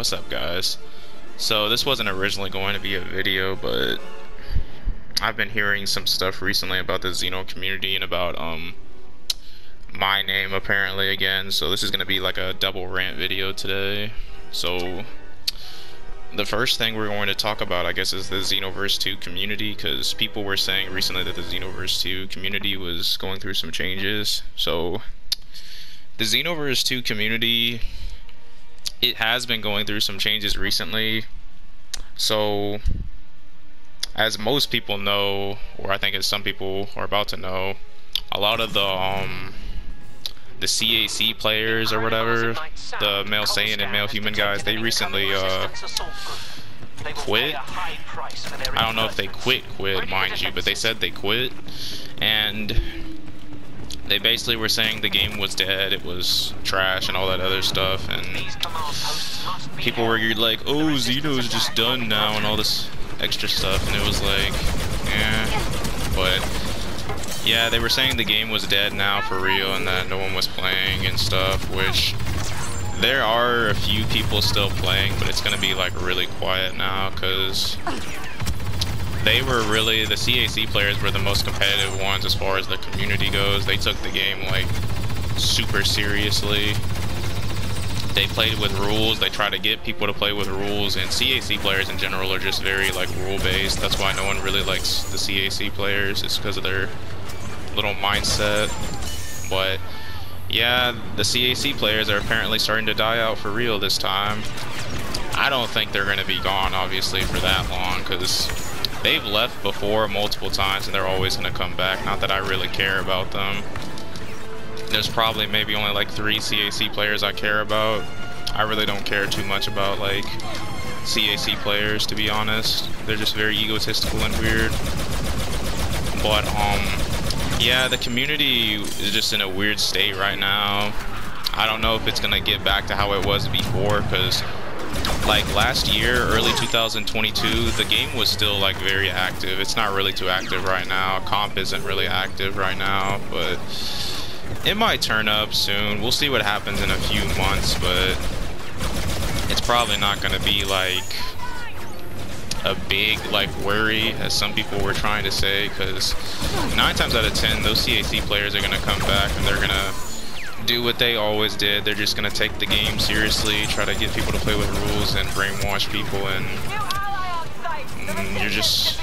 what's up guys? So this wasn't originally going to be a video, but I've been hearing some stuff recently about the Xeno community and about um my name apparently again. So this is going to be like a double rant video today. So the first thing we're going to talk about, I guess, is the Xenoverse 2 community, because people were saying recently that the Xenoverse 2 community was going through some changes. So the Xenoverse 2 community it has been going through some changes recently. So, as most people know, or I think as some people are about to know, a lot of the um, the CAC players or whatever, the male Saiyan and male human guys, they recently uh, quit. I don't know if they quit, quit, mind you, but they said they quit, and they basically were saying the game was dead, it was trash and all that other stuff, and people were like, oh, Xeno's just done now and all this extra stuff, and it was like, yeah, but yeah, they were saying the game was dead now for real and that no one was playing and stuff, which there are a few people still playing, but it's to be like really quiet now because they were really the CAC players were the most competitive ones as far as the community goes. They took the game like super seriously. They played with rules. They try to get people to play with rules, and CAC players in general are just very like rule based. That's why no one really likes the CAC players. It's because of their little mindset. But yeah, the CAC players are apparently starting to die out for real this time. I don't think they're going to be gone, obviously, for that long, because they've left before multiple times and they're always going to come back. Not that I really care about them. There's probably maybe only like three CAC players I care about. I really don't care too much about like CAC players to be honest. They're just very egotistical and weird. But um yeah, the community is just in a weird state right now. I don't know if it's going to get back to how it was before cuz like last year, early 2022, the game was still like very active. It's not really too active right now. Comp isn't really active right now, but it might turn up soon. We'll see what happens in a few months, but it's probably not going to be like a big like worry as some people were trying to say because nine times out of ten those CAC players are going to come back and they're going to do what they always did. They're just gonna take the game seriously, try to get people to play with rules and brainwash people, and mm, you're just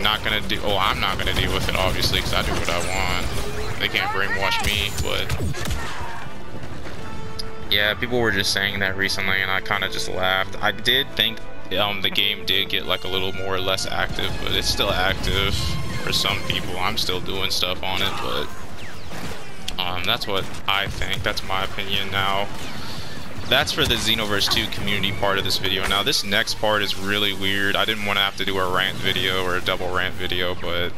not gonna do. Oh, I'm not gonna deal with it obviously because I do what I want. They can't brainwash me, but yeah, people were just saying that recently, and I kind of just laughed. I did think um, the game did get like a little more or less active, but it's still active for some people. I'm still doing stuff on it, but um, that's what I think. That's my opinion now. That's for the Xenoverse 2 community part of this video. Now, this next part is really weird. I didn't want to have to do a rant video or a double rant video, but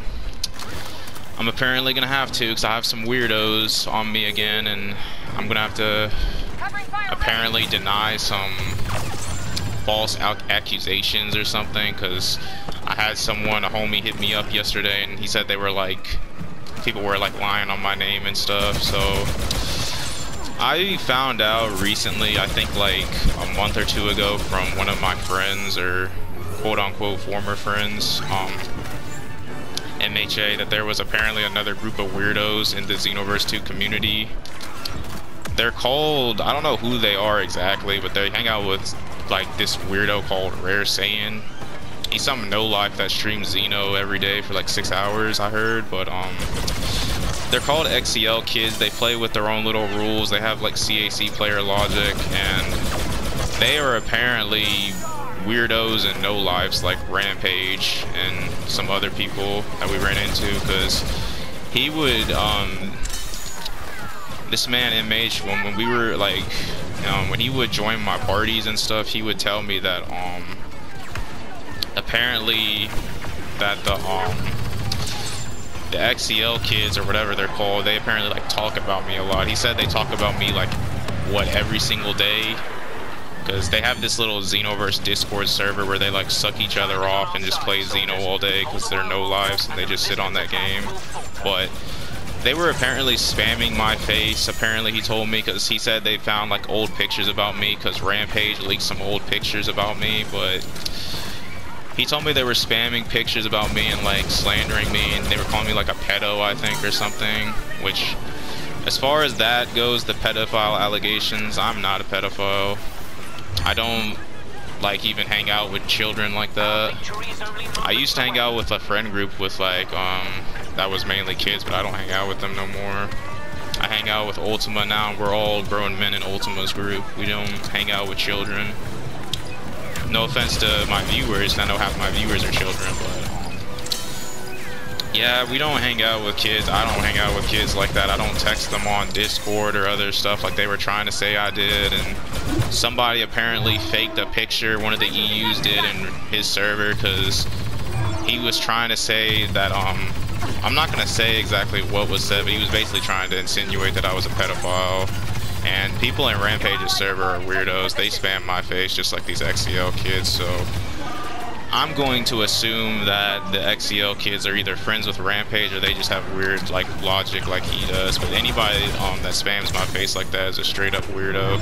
I'm apparently going to have to because I have some weirdos on me again, and I'm going to have to apparently deny some false accusations or something because I had someone, a homie, hit me up yesterday, and he said they were like people were like lying on my name and stuff. So I found out recently, I think like a month or two ago from one of my friends or quote unquote former friends, um, MHA, that there was apparently another group of weirdos in the Xenoverse 2 community. They're called, I don't know who they are exactly, but they hang out with like this weirdo called Rare Saiyan He's some no life that streams Xeno every day for like six hours, I heard, but um they're called XCL kids. They play with their own little rules. They have like CAC player logic and they are apparently weirdos and no lives like Rampage and some other people that we ran into because he would um this man MH when, when we were like um, when he would join my parties and stuff he would tell me that um apparently that the um the XCL kids or whatever they're called, they apparently like talk about me a lot. He said they talk about me like what every single day because they have this little Xenoverse Discord server where they like suck each other off and just play Xeno all day because they're no lives and they just sit on that game. But they were apparently spamming my face. Apparently, he told me because he said they found like old pictures about me because Rampage leaked some old pictures about me, but he told me they were spamming pictures about me and like slandering me, and they were calling me like a pedo, I think, or something. Which, as far as that goes, the pedophile allegations, I'm not a pedophile. I don't like even hang out with children like that. I used to hang out with a friend group with like um that was mainly kids, but I don't hang out with them no more. I hang out with Ultima now. We're all grown men in Ultima's group. We don't hang out with children. No offense to my viewers, I know half my viewers are children, but yeah, we don't hang out with kids. I don't hang out with kids like that. I don't text them on Discord or other stuff like they were trying to say I did. And somebody apparently faked a picture, one of the EUs did in his server because he was trying to say that um I'm not gonna say exactly what was said, but he was basically trying to insinuate that I was a pedophile. And people in Rampage's server are weirdos. They spam my face just like these XCL kids, so I'm going to assume that the XCL kids are either friends with Rampage or they just have weird like logic like he does. But anybody um, that spams my face like that is a straight up weirdo.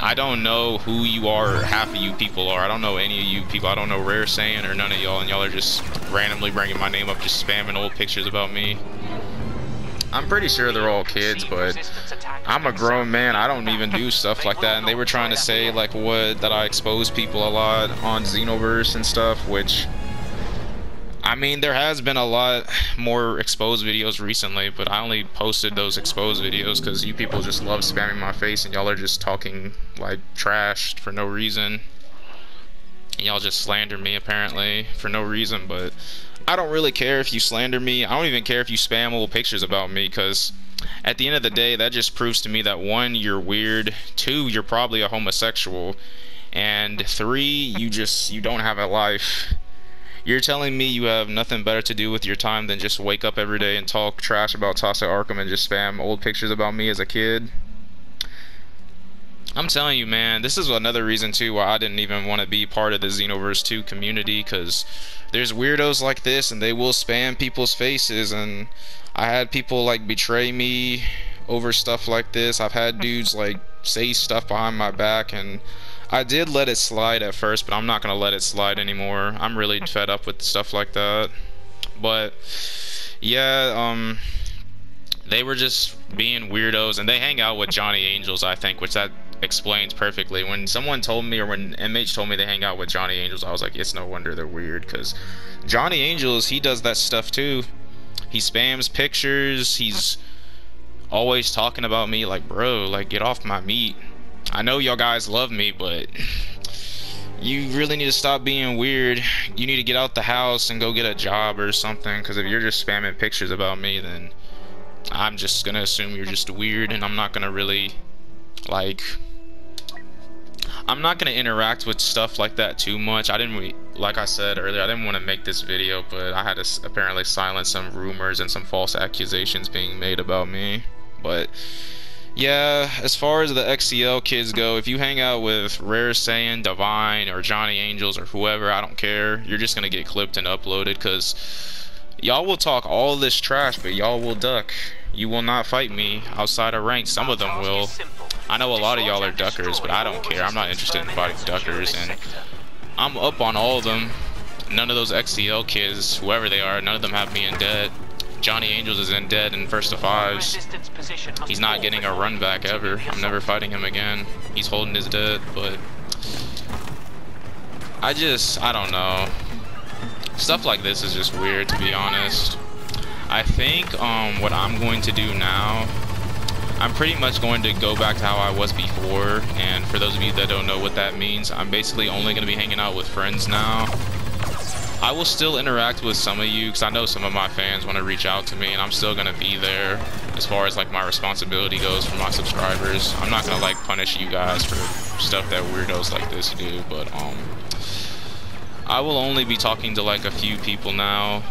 I don't know who you are or half of you people are. I don't know any of you people. I don't know Rare Saiyan or none of y'all, and y'all are just randomly bringing my name up, just spamming old pictures about me. I'm pretty sure they're all kids, but I'm a grown man. I don't even do stuff like that. And they were trying to say like what that I expose people a lot on Xenoverse and stuff, which I mean, there has been a lot more exposed videos recently, but I only posted those exposed videos because you people just love spamming my face and y'all are just talking like trash for no reason. Y'all just slander me apparently for no reason, but I don't really care if you slander me. I don't even care if you spam old pictures about me because at the end of the day, that just proves to me that one, you're weird, two, you're probably a homosexual, and three, you just you don't have a life. You're telling me you have nothing better to do with your time than just wake up every day and talk trash about Toxic Arkham and just spam old pictures about me as a kid? I'm telling you, man, this is another reason too why I didn't even want to be part of the Xenoverse 2 community because there's weirdos like this and they will spam people's faces and I had people like betray me over stuff like this. I've had dudes like say stuff behind my back and I did let it slide at first, but I'm not gonna let it slide anymore. I'm really fed up with stuff like that. But yeah, um, they were just being weirdos, and they hang out with Johnny Angels, I think, which that explains perfectly. When someone told me, or when MH told me they hang out with Johnny Angels, I was like, it's no wonder they're weird, because Johnny Angels, he does that stuff too. He spams pictures. He's always talking about me, like, bro, like, get off my meat. I know y'all guys love me, but you really need to stop being weird. You need to get out the house and go get a job or something. Because if you're just spamming pictures about me, then I'm just gonna assume you're just weird, and I'm not gonna really like. I'm not gonna interact with stuff like that too much. I didn't, like I said earlier, I didn't want to make this video, but I had to apparently silence some rumors and some false accusations being made about me. But yeah, as far as the XCL kids go, if you hang out with Rare Saiyan, Divine, or Johnny Angels, or whoever, I don't care. You're just gonna get clipped and uploaded, because y'all will talk all this trash, but y'all will duck. You will not fight me outside of rank. Some of them will. I know a lot of y'all are duckers, but I don't care. I'm not interested in fighting duckers, and I'm up on all of them. None of those XCL kids, whoever they are, none of them have me in debt. Johnny Angels is in dead in first to fives. He's not getting a run back ever. I'm never fighting him again. He's holding his dead, but I just I don't know. Stuff like this is just weird to be honest. I think um, what I'm going to do now, I'm pretty much going to go back to how I was before. And for those of you that don't know what that means, I'm basically only going to be hanging out with friends now. I will still interact with some of you because I know some of my fans want to reach out to me and I'm still going to be there as far as like my responsibility goes for my subscribers. I'm not going to like punish you guys for stuff that weirdos like this do, but um I will only be talking to like a few people now.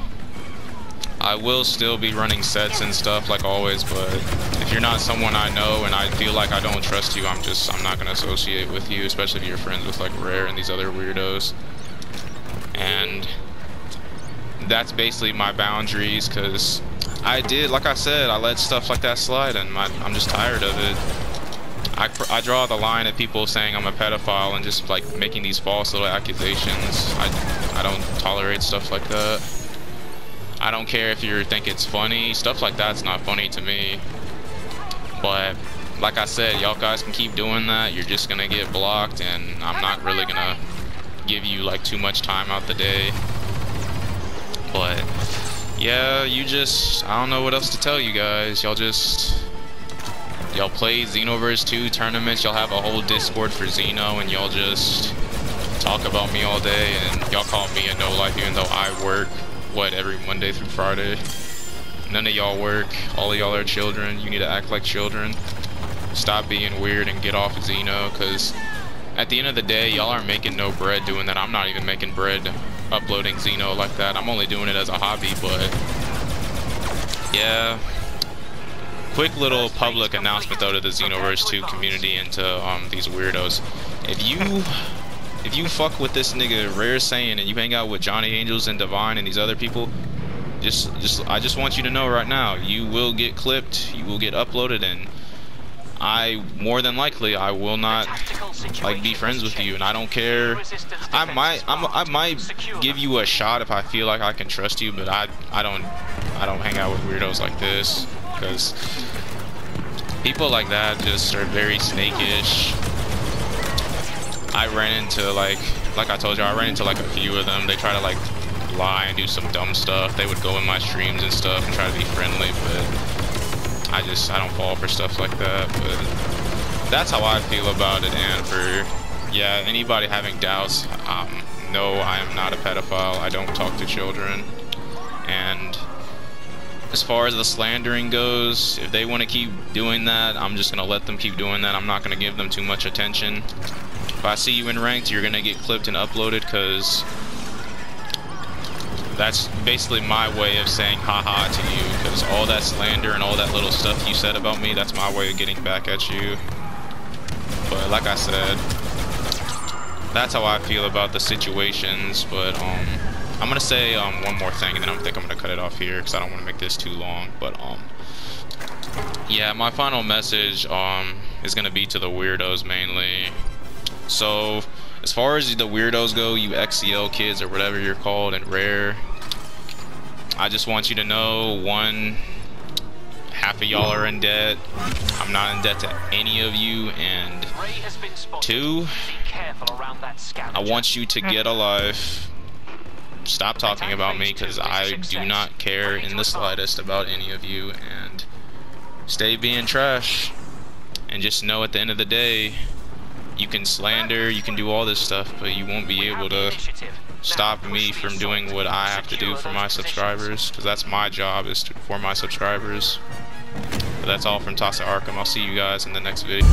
I will still be running sets and stuff like always, but if you're not someone I know and I feel like I don't trust you, I'm just I'm not going to associate with you, especially if you're friends with like Rare and these other weirdos and that's basically my boundaries because I did, like I said, I let stuff like that slide, and my, I'm just tired of it. I, I draw the line at people saying I'm a pedophile and just like making these false little accusations. I, I don't tolerate stuff like that. I don't care if you think it's funny. Stuff like that's not funny to me. But like I said, y'all guys can keep doing that. You're just gonna get blocked, and I'm not really gonna give you like too much time out the day. But yeah, you just I don't know what else to tell you guys. Y'all just y'all play Xenoverse 2 tournaments. Y'all have a whole Discord for Xeno, and y'all just talk about me all day. And y'all call me a no life, even though I work what every Monday through Friday. None of y'all work. All of y'all are children. You need to act like children. Stop being weird and get off Xeno, because at the end of the day, y'all aren't making no bread doing that. I'm not even making bread uploading Xeno like that. I'm only doing it as a hobby, but yeah. Quick little public announcement though to the Xenoverse 2 community and to um, these weirdos. If you if you fuck with this nigga Rare Saiyan and you hang out with Johnny Angels and Divine and these other people, just just I just want you to know right now, you will get clipped, you will get uploaded and I more than likely I will not like be friends with you and I don't care. I might I'm, I might give you a shot if I feel like I can trust you but I I don't I don't hang out with weirdos like this because people like that just are very snakish I ran into like like I told you I ran into like a few of them. They try to like lie and do some dumb stuff. They would go in my streams and stuff and try to be friendly but I just, I don't fall for stuff like that, but that's how I feel about it, and for, yeah, anybody having doubts, um, no, I am not a pedophile, I don't talk to children, and as far as the slandering goes, if they want to keep doing that, I'm just going to let them keep doing that, I'm not going to give them too much attention. I see you in ranked, you're to get clipped and uploaded, because that's basically my way of saying haha to you because all that slander and all that little stuff you said about me that's my way of getting back at you. But like I said that's how I feel about the situations but um I'm gonna say um one more thing and then I think I'm gonna cut it off here because I don't want to make this too long but um yeah my final message um is gonna be to the weirdos mainly so as far as the weirdos go, you XCL kids or whatever you're called and rare, I just want you to know, one, half of y'all are in debt. I'm not in debt to any of you, and two, I want you to hmm. get a life. Stop talking about me, because I do not care in the slightest about any of you, and stay being trash. And just know at the end of the day, you can slander, you can do all this stuff, but you won't be able to stop me from doing what I have to do for my subscribers, because that's my job, is to, for my subscribers. But that's all from Toxic Arkham. I'll see you guys in the next video.